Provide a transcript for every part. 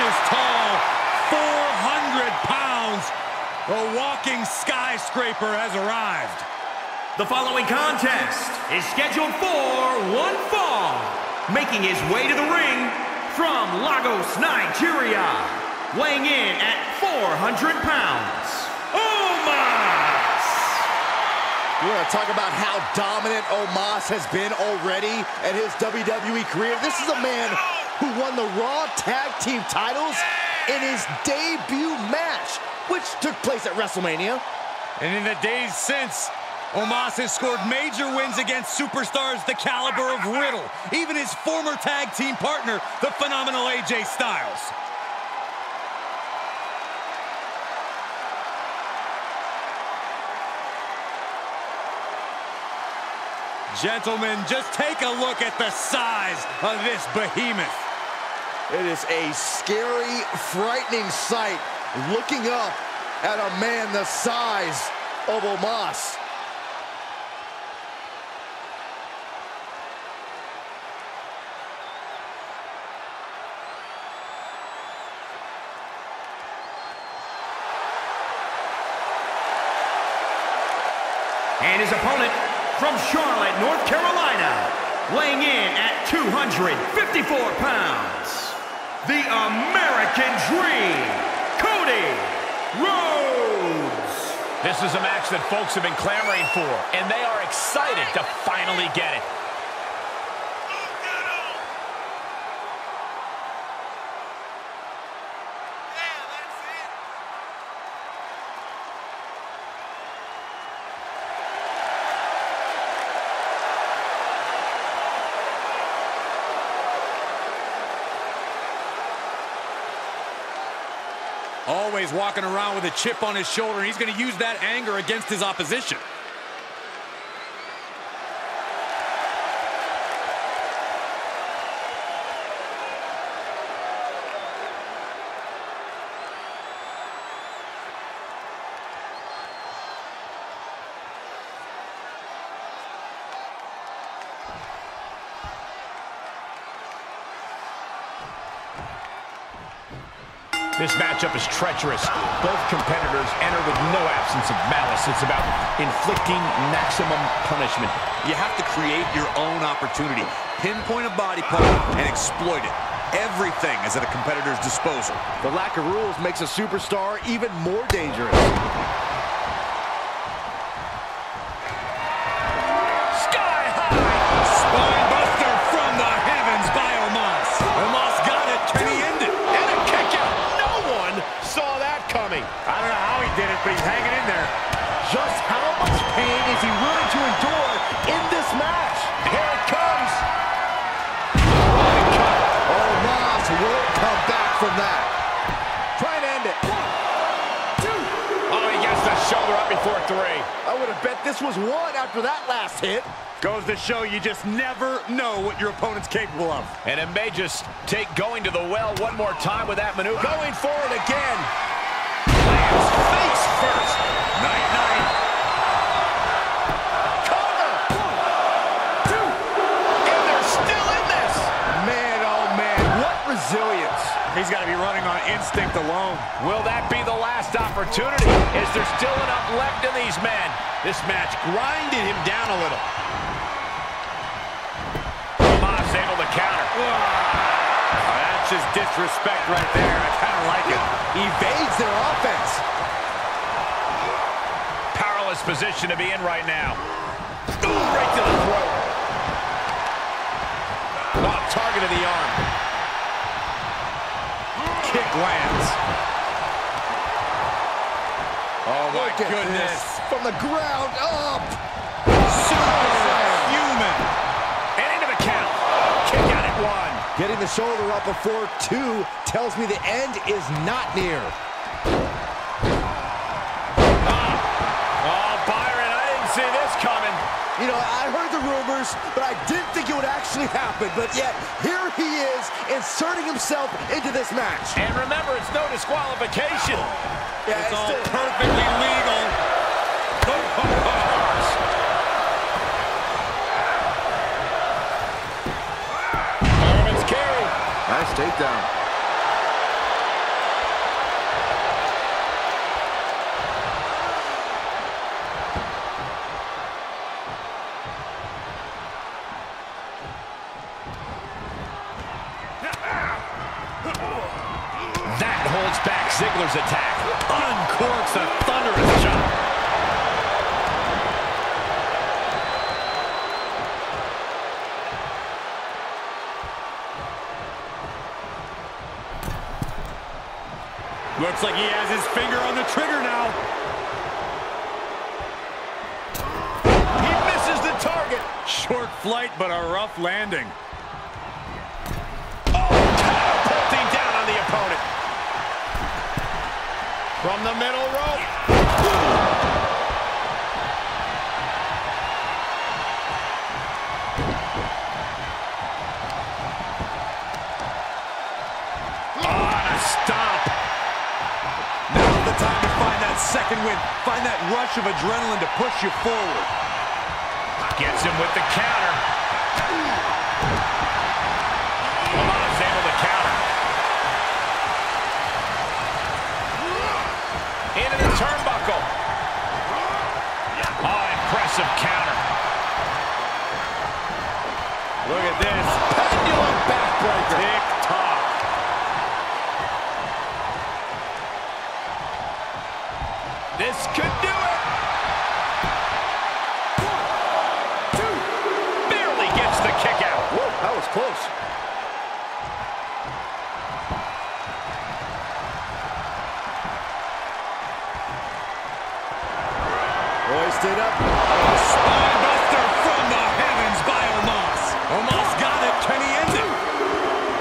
inches tall, 400 pounds. A walking skyscraper has arrived. The following contest is scheduled for one fall. Making his way to the ring from Lagos, Nigeria. Weighing in at 400 pounds. Omos! You want to talk about how dominant Omos has been already in his WWE career? This is a man who won the Raw Tag Team titles in his debut match, which took place at WrestleMania. And in the days since, Omos has scored major wins against superstars the caliber of Riddle, even his former tag team partner, the phenomenal AJ Styles. Gentlemen, just take a look at the size of this behemoth. It is a scary, frightening sight looking up at a man the size of Omos. And his opponent from Charlotte, North Carolina, weighing in at 254 pounds, the American Dream, Cody Rhodes. This is a match that folks have been clamoring for, and they are excited to finally get it. Always walking around with a chip on his shoulder, and he's going to use that anger against his opposition. This matchup is treacherous. Both competitors enter with no absence of malice. It's about inflicting maximum punishment. You have to create your own opportunity. Pinpoint a body part and exploit it. Everything is at a competitor's disposal. The lack of rules makes a superstar even more dangerous. But he's hanging in there. Just how much pain is he willing to endure in this match? Here it comes. Oh Omos oh, won't come back from that. Try and end it. Two. Oh, he gets the shoulder up before three. I would have bet this was one after that last hit. Goes to show you just never know what your opponent's capable of. And it may just take going to the well one more time with that maneuver. Going forward again. Instinct alone. Will that be the last opportunity? Is there still enough left in these men? This match grinded him down a little. Omos able to counter. Oh, that's just disrespect right there. I kind of like it. Evades their offense. Powerless position to be in right now. Ooh, right to the throat. Off target of the arm. Lands. Oh, my Look goodness. From the ground up. Superhuman. And into the count. Kick out at one. Getting the shoulder up before two tells me the end is not near. Ah. Oh, Byron, I didn't see this coming. You know, I heard the rumors, but I didn't think it would actually happen. But yet, here he is inserting himself into this match. And remember, it's no disqualification. Yeah, It's all still- perfectly legal. Ho, ho, ho. Back Ziggler's attack. Uncorks a thunderous shot. Looks like he has his finger on the trigger now. He misses the target. Short flight, but a rough landing. From the middle rope. Time to find that second win. Find that rush of adrenaline to push you forward. Gets him with the counter. Omos able to counter. Into the turnbuckle. Oh, impressive counter. Look at this. Pendulum backbreaker. Tick-tock. This could do it. Barely gets the kick out. Whoa, that was close. Hoisted up. Spinebuster from the heavens by Omos. Omos got it. Can he end it?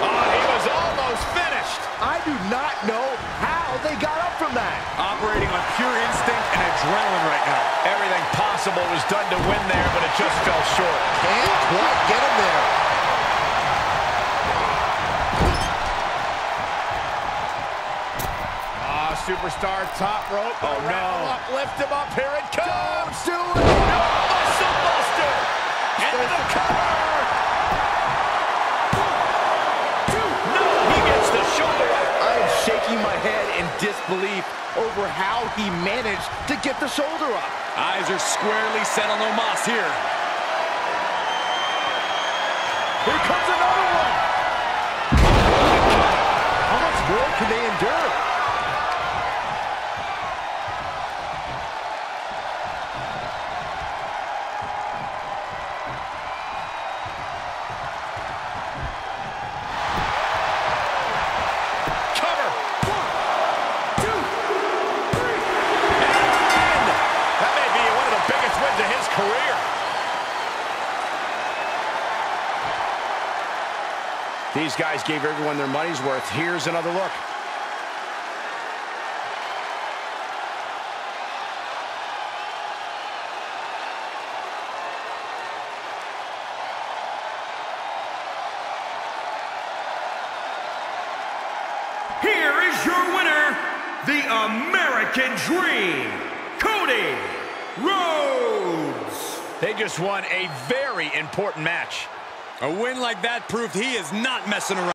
Oh, he was almost finished. I do not know how they got up from that. Operating on pure instinct and adrenaline right now. Everything possible was done to win there, but it just fell short. Can't quite get him there. Superstar top rope. Oh, no. him up, lift him up. Here it comes. Do it. No, muscle buster. Into the cover. No, he gets the shoulder up. I am shaking my head in disbelief over how he managed to get the shoulder up. Eyes are squarely set on Omos. Here These guys gave everyone their money's worth. Here's another look. Here is your winner, the American Dream, Cody Rhodes. They just won a very important match. A win like that proved he is not messing around.